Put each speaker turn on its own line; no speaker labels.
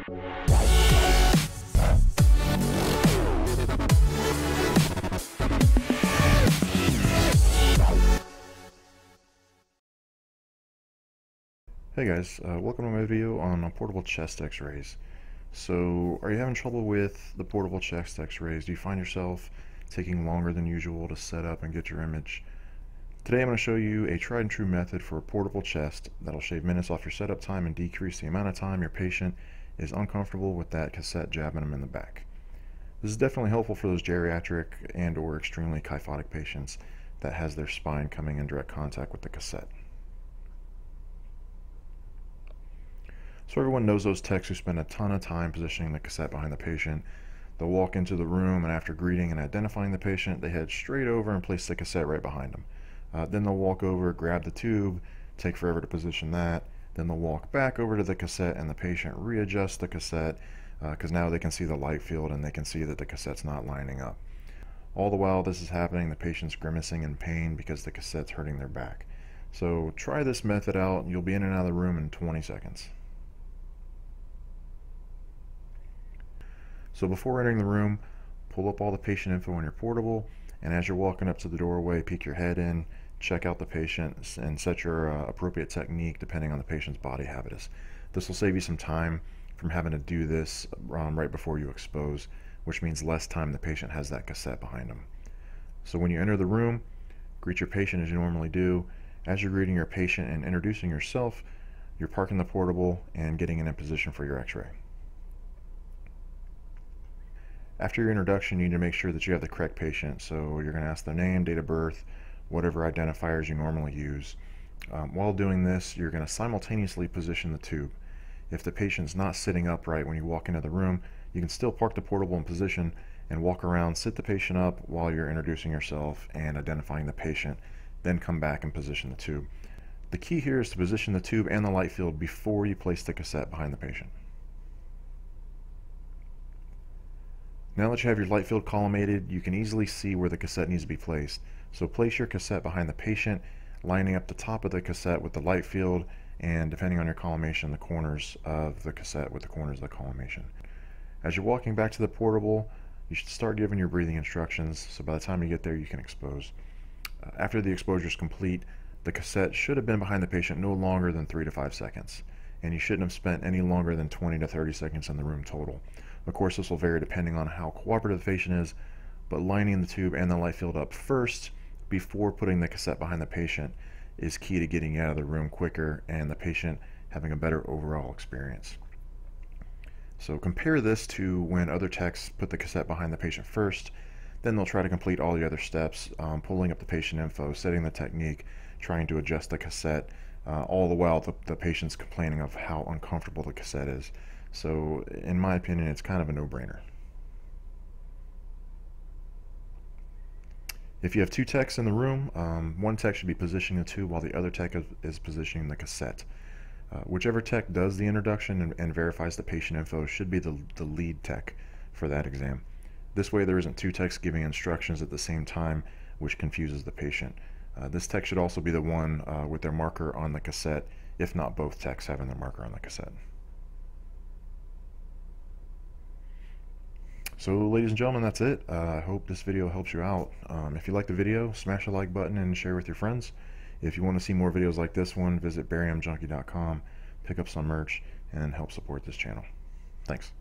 Hey guys, uh, welcome to my video on portable chest x-rays. So, are you having trouble with the portable chest x-rays? Do you find yourself taking longer than usual to set up and get your image? Today I'm going to show you a tried and true method for a portable chest that'll shave minutes off your setup time and decrease the amount of time your patient is uncomfortable with that cassette jabbing them in the back. This is definitely helpful for those geriatric and or extremely kyphotic patients that has their spine coming in direct contact with the cassette. So everyone knows those techs who spend a ton of time positioning the cassette behind the patient. They'll walk into the room and after greeting and identifying the patient, they head straight over and place the cassette right behind them. Uh, then they'll walk over, grab the tube, take forever to position that. Then they'll walk back over to the cassette and the patient readjusts the cassette because uh, now they can see the light field and they can see that the cassette's not lining up. All the while this is happening, the patient's grimacing in pain because the cassette's hurting their back. So try this method out. You'll be in and out of the room in 20 seconds. So before entering the room, pull up all the patient info on your portable, and as you're walking up to the doorway, peek your head in, check out the patient, and set your uh, appropriate technique depending on the patient's body habitus. This will save you some time from having to do this um, right before you expose, which means less time the patient has that cassette behind them. So when you enter the room, greet your patient as you normally do. As you're greeting your patient and introducing yourself, you're parking the portable and getting in position for your x-ray. After your introduction, you need to make sure that you have the correct patient. So you're going to ask their name, date of birth, whatever identifiers you normally use. Um, while doing this, you're going to simultaneously position the tube. If the patient's not sitting upright when you walk into the room, you can still park the portable in position and walk around, sit the patient up while you're introducing yourself and identifying the patient, then come back and position the tube. The key here is to position the tube and the light field before you place the cassette behind the patient. Now that you have your light field collimated, you can easily see where the cassette needs to be placed. So place your cassette behind the patient, lining up the top of the cassette with the light field, and depending on your collimation, the corners of the cassette with the corners of the collimation. As you're walking back to the portable, you should start giving your breathing instructions, so by the time you get there, you can expose. Uh, after the exposure is complete, the cassette should have been behind the patient no longer than 3 to 5 seconds, and you shouldn't have spent any longer than 20 to 30 seconds in the room total. Of course, this will vary depending on how cooperative the patient is, but lining the tube and the light field up first before putting the cassette behind the patient is key to getting out of the room quicker and the patient having a better overall experience. So compare this to when other techs put the cassette behind the patient first, then they'll try to complete all the other steps, um, pulling up the patient info, setting the technique, trying to adjust the cassette, uh, all the while the, the patient's complaining of how uncomfortable the cassette is. So in my opinion, it's kind of a no-brainer. If you have two techs in the room, um, one tech should be positioning the tube while the other tech is, is positioning the cassette. Uh, whichever tech does the introduction and, and, verifies the patient info should be the, the lead tech for that exam. This way there isn't two techs giving instructions at the same time, which confuses the patient. Uh, this tech should also be the one uh, with their marker on the cassette, if not both techs having their marker on the cassette. So ladies and gentlemen, that's it. Uh, I hope this video helps you out. Um, if you like the video, smash the like button and share with your friends. If you want to see more videos like this one, visit bariumjunkie.com, pick up some merch, and help support this channel. Thanks.